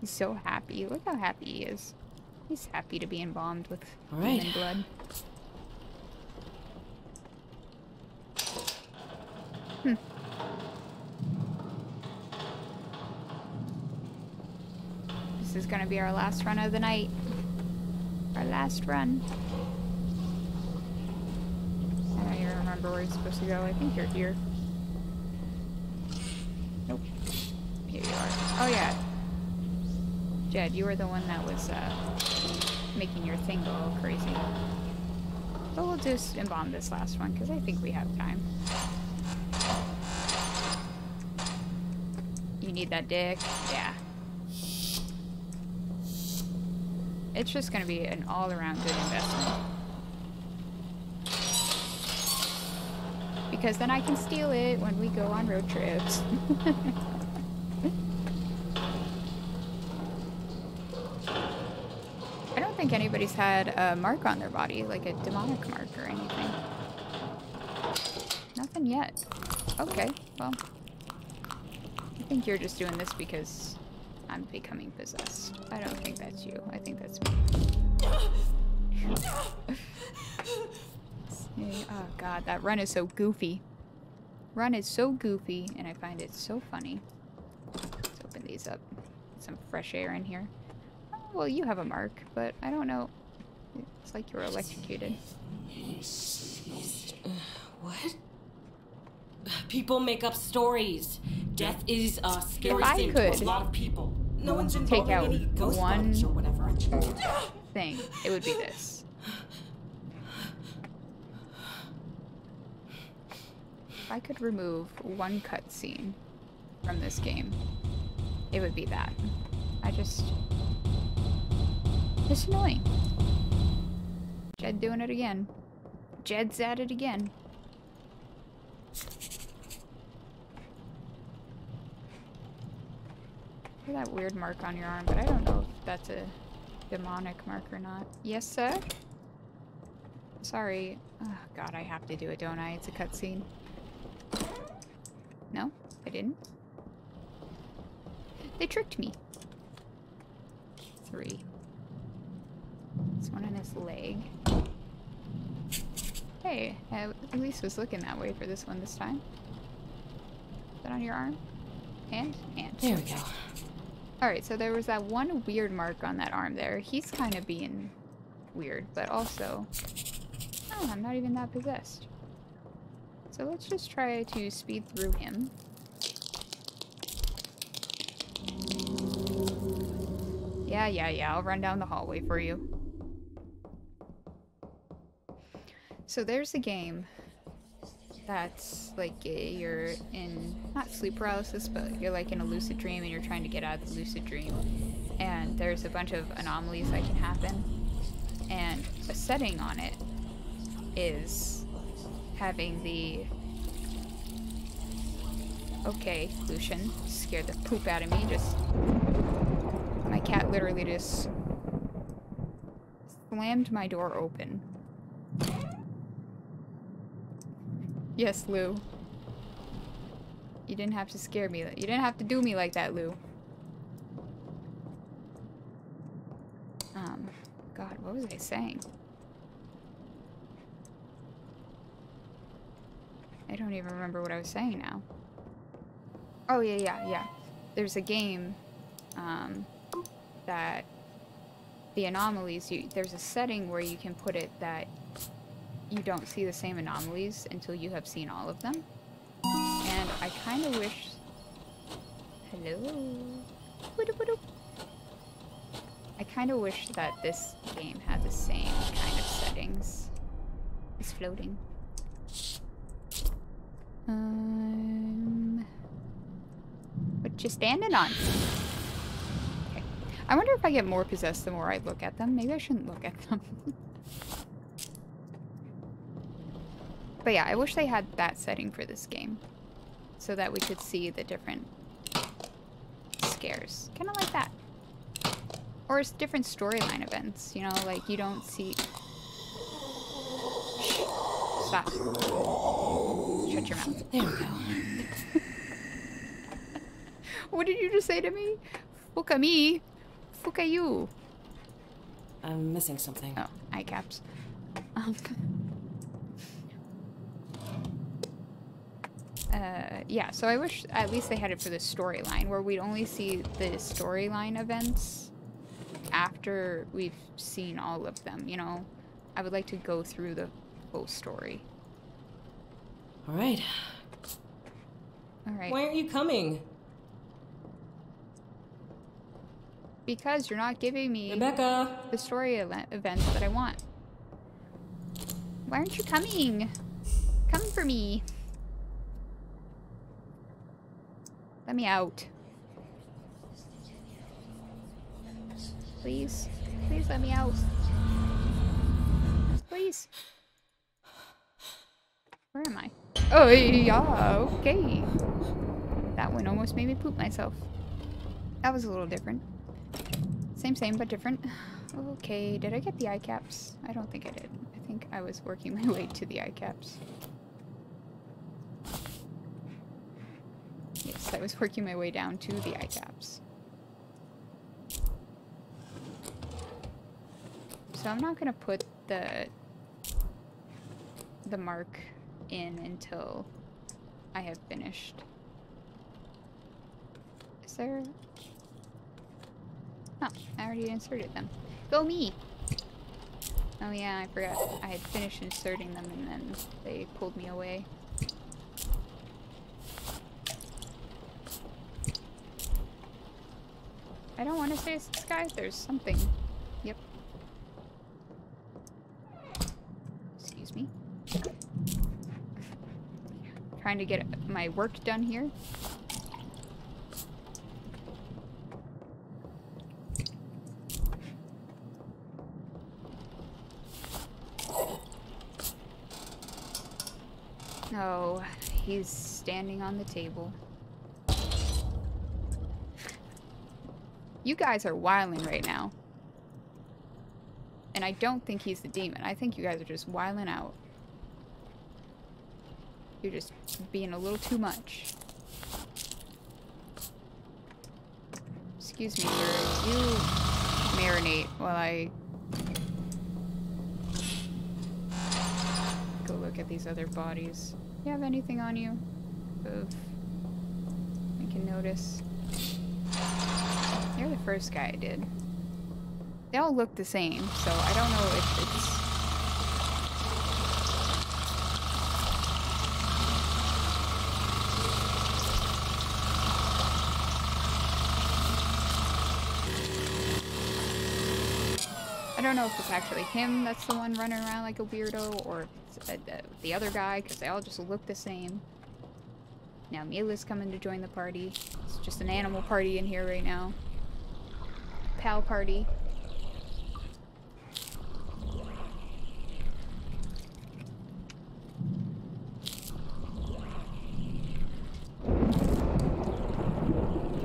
[SPEAKER 1] He's so happy. Look how happy he is. He's happy to be embalmed with
[SPEAKER 8] All right.
[SPEAKER 1] human blood. Hmm. This is gonna be our last run of the night. Our last run. I don't even remember where it's supposed to go. I think you're here. Nope. Here you are. Oh yeah. Jed, you were the one that was uh, making your thing go crazy. But we'll just embalm this last one because I think we have time. You need that dick? Yeah. It's just gonna be an all-around good investment. Because then I can steal it when we go on road trips. I anybody's had a mark on their body, like a demonic mark or anything. Nothing yet. Okay, well. I think you're just doing this because I'm becoming possessed. I don't think that's you. I think that's me. Oh god, that run is so goofy. Run is so goofy, and I find it so funny. Let's open these up. Some fresh air in here. Well, you have a mark, but I don't know. It's like you were electrocuted.
[SPEAKER 8] What? People make up stories. Death is a scary
[SPEAKER 1] If I
[SPEAKER 8] thing
[SPEAKER 1] could
[SPEAKER 8] to a lot of people. No one's
[SPEAKER 1] take out one-
[SPEAKER 8] bugs or whatever.
[SPEAKER 1] Thing. It would be this. If I could remove one cutscene from this game, it would be that. I just... It's annoying. Jed doing it again. Jed's at it again. That weird mark on your arm, but I don't know if that's a demonic mark or not. Yes, sir? Sorry. Oh, God, I have to do it, don't I? It's a cutscene. No, I didn't. They tricked me. Three. This one on his leg. Hey, I at least was looking that way for this one this time. Is that on your arm? Hand? Hand.
[SPEAKER 8] There we go.
[SPEAKER 1] Alright, so there was that one weird mark on that arm there. He's kind of being weird, but also... Oh, I'm not even that possessed. So let's just try to speed through him. Yeah, yeah, yeah, I'll run down the hallway for you. So there's a game that's like you're in not sleep paralysis, but you're like in a lucid dream and you're trying to get out of the lucid dream. And there's a bunch of anomalies that can happen. And a setting on it is having the Okay, Lucian, scared the poop out of me. Just my cat literally just slammed my door open. Yes, Lou. You didn't have to scare me. You didn't have to do me like that, Lou. Um, God, what was I saying? I don't even remember what I was saying now. Oh, yeah, yeah, yeah. There's a game, um, that the anomalies, you, there's a setting where you can put it that you don't see the same anomalies until you have seen all of them. And I kind of wish... Hello? I kind of wish that this game had the same kind of settings. It's floating. Um... What you standing on? Okay. I wonder if I get more possessed the more I look at them. Maybe I shouldn't look at them. But yeah, I wish they had that setting for this game. So that we could see the different scares. Kind of like that. Or it's different storyline events, you know, like you don't see... Shh. Stop. Shut your mouth.
[SPEAKER 8] There we go.
[SPEAKER 1] What did you just say to me? Fuck me. fuck are you?
[SPEAKER 8] I'm missing something.
[SPEAKER 1] Oh, eye caps. Um, uh, yeah, so I wish at least they had it for the storyline, where we'd only see the storyline events after we've seen all of them, you know? I would like to go through the whole story.
[SPEAKER 8] All right.
[SPEAKER 1] Alright.
[SPEAKER 8] Why aren't you coming?
[SPEAKER 1] Because you're not giving me
[SPEAKER 8] Rebecca!
[SPEAKER 1] the story events that I want. Why aren't you coming? Come for me. Let me out. Please. Please let me out. Please. Where am I? Oh, yeah, okay. That one almost made me poop myself. That was a little different. Same, same, but different. Okay, did I get the eye caps? I don't think I did. I think I was working my way to the eye caps. Yes, I was working my way down to the eye caps. So I'm not gonna put the the mark in until I have finished. Is there Oh, I already inserted them. Go me! Oh yeah, I forgot. I had finished inserting them and then they pulled me away. I don't want to say it's guy. There's something. Yep. Excuse me. Trying to get my work done here. Oh, he's standing on the table. You guys are wiling right now. And I don't think he's the demon. I think you guys are just wiling out. You're just being a little too much. Excuse me, sir. You marinate while I go look at these other bodies. You have anything on you? Of I can notice. You're the first guy I did. They all look the same, so I don't know if it's I don't know if it's actually him that's the one running around like a weirdo, or uh, the other guy, because they all just look the same. Now Mila's coming to join the party. It's just an animal party in here right now. Pal party.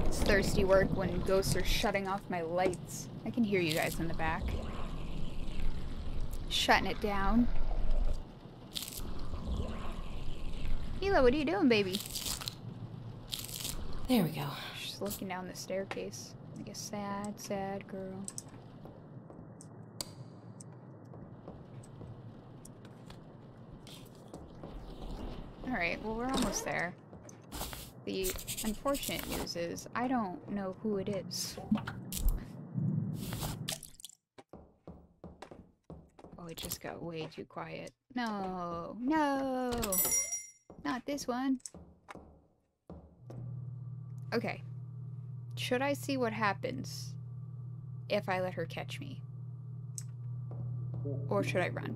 [SPEAKER 1] It's thirsty work when ghosts are shutting off my lights. I can hear you guys in the back. Shutting it down. Mila, what are you doing, baby?
[SPEAKER 8] There we go.
[SPEAKER 1] Looking down the staircase. Like a sad, sad girl. Alright, well, we're almost there. The unfortunate news is, I don't know who it is. Oh, it just got way too quiet. No, no! Not this one. Okay. Should I see what happens if I let her catch me? Or should I run?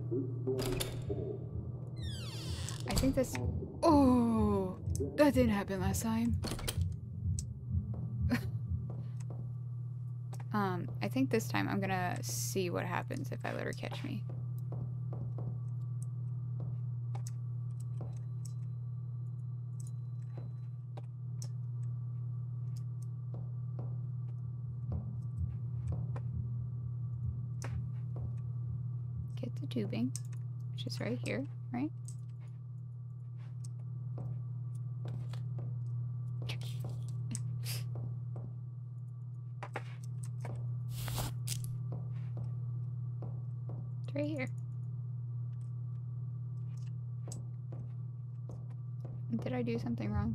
[SPEAKER 1] I think this... Oh! That didn't happen last time. um, I think this time I'm gonna see what happens if I let her catch me. tubing, which is right here, right? It's right here. Did I do something wrong?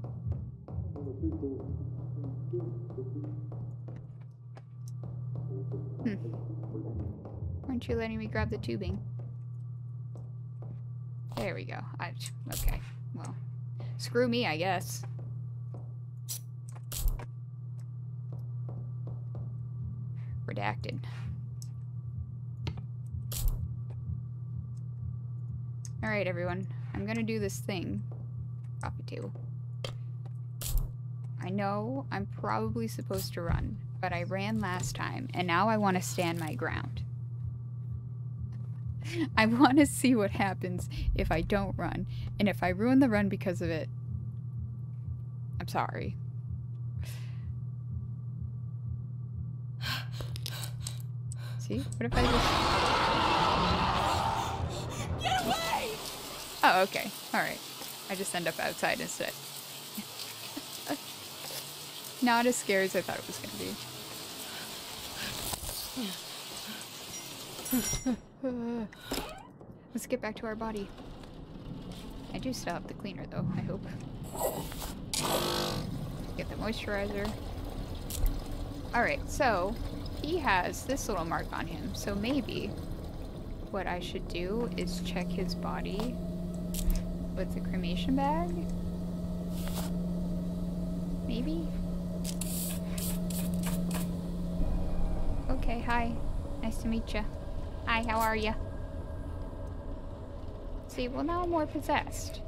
[SPEAKER 1] Hmm. Aren't you letting me grab the tubing? There we go. I, okay. Well, screw me, I guess. Redacted. Alright, everyone. I'm gonna do this thing. Coffee table. I know I'm probably supposed to run, but I ran last time, and now I want to stand my ground. I want to see what happens if I don't run, and if I ruin the run because of it, I'm sorry. See? What if I just...
[SPEAKER 2] Get away!
[SPEAKER 1] Oh, okay. Alright. I just end up outside instead. Not as scary as I thought it was gonna be. Let's get back to our body. I do still have the cleaner though, I hope. Get the moisturizer. Alright, so he has this little mark on him, so maybe what I should do is check his body with the cremation bag? Maybe? Okay, hi. Nice to meet you. Hi, how are you? See, well now I'm more possessed.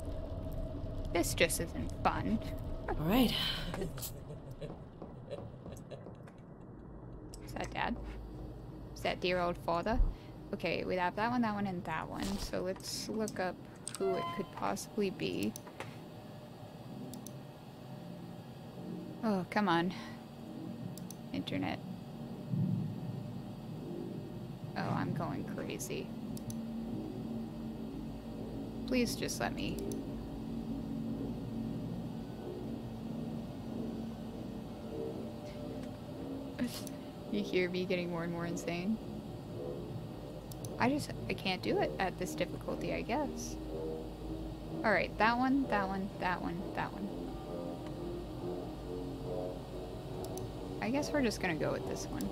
[SPEAKER 1] This just isn't fun.
[SPEAKER 8] All right.
[SPEAKER 1] Is that dad? Is that dear old father? Okay, we have that one, that one, and that one. So let's look up who it could possibly be. Oh, come on. Internet. Oh, I'm going crazy. Please just let me. you hear me getting more and more insane? I just, I can't do it at this difficulty, I guess. Alright, that one, that one, that one, that one. I guess we're just gonna go with this one.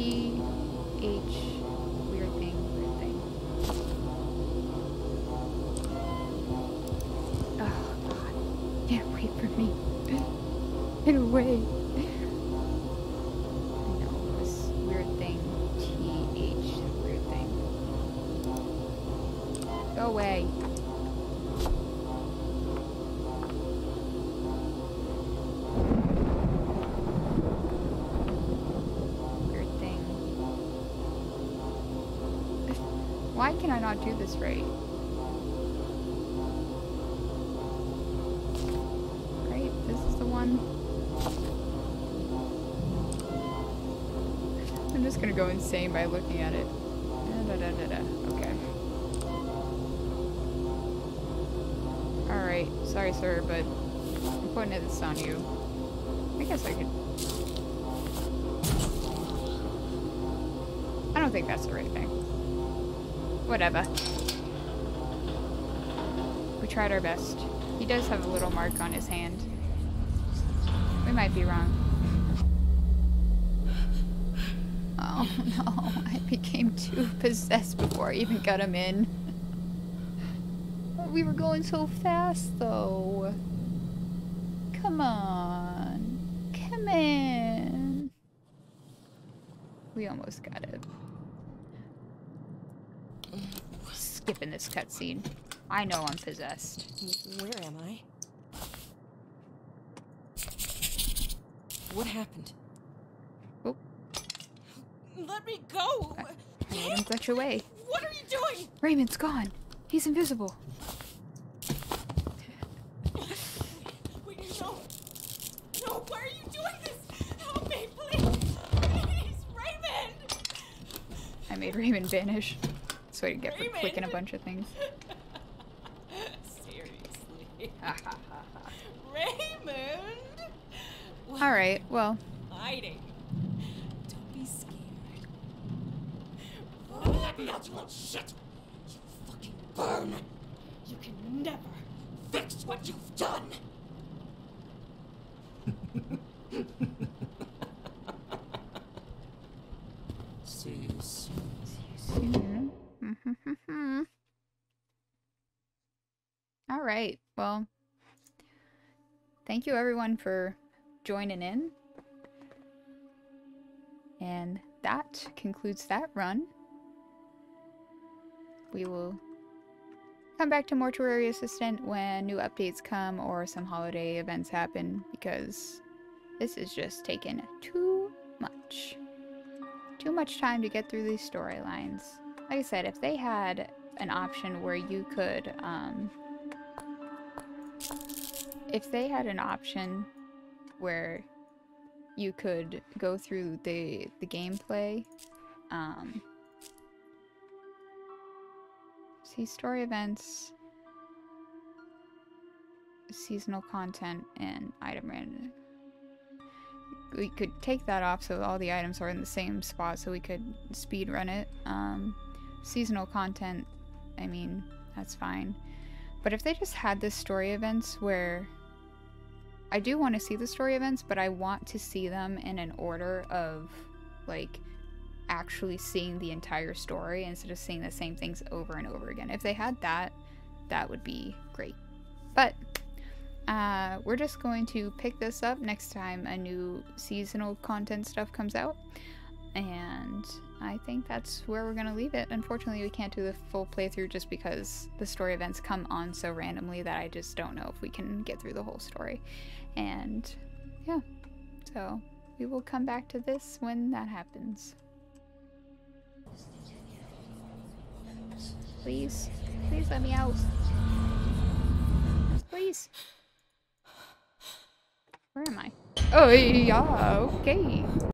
[SPEAKER 1] T can I not do this right? Right, this is the one. I'm just gonna go insane by looking at it. Da, da, da. Okay. Alright, sorry sir, but I'm putting this on you. I guess I could I don't think that's the right thing. Whatever. We tried our best. He does have a little mark on his hand. We might be wrong. Oh no, I became too possessed before I even got him in. We were going so fast though. Come on. Come in. We almost got it. Skipping this cutscene. I know I'm possessed.
[SPEAKER 8] Where am I? What happened? Oh.
[SPEAKER 2] Let me go!
[SPEAKER 1] I made him glitch away.
[SPEAKER 2] What are you doing?
[SPEAKER 1] Raymond's gone. He's invisible.
[SPEAKER 2] Wait, no. No, why are you doing this? Help me, please! Please, Raymond!
[SPEAKER 1] I made Raymond vanish. That's what you get for
[SPEAKER 2] Raymond?
[SPEAKER 1] clicking a bunch of things.
[SPEAKER 2] Seriously. Raymond! What
[SPEAKER 1] Alright, well,
[SPEAKER 2] hiding? Don't be scared. Let me out, you little shit! You fucking burn! You can never fix what you've done! See you soon.
[SPEAKER 1] soon. All right. Well, thank you everyone for joining in. And that concludes that run. We will come back to Mortuary Assistant when new updates come or some holiday events happen because this is just taking too much. Too much time to get through these storylines. Like I said, if they had an option where you could, um, if they had an option where you could go through the the gameplay, um, see story events, seasonal content, and item random. We could take that off so all the items are in the same spot so we could speed run it. Um, seasonal content, I mean, that's fine. But if they just had this story events where I do want to see the story events, but I want to see them in an order of like actually seeing the entire story instead of seeing the same things over and over again. If they had that, that would be great. But uh, we're just going to pick this up next time a new seasonal content stuff comes out. And I think that's where we're going to leave it. Unfortunately, we can't do the full playthrough just because the story events come on so randomly that I just don't know if we can get through the whole story. And yeah, so we will come back to this when that happens. Please, please let me out. Please. Where am I? Oh, yeah, okay.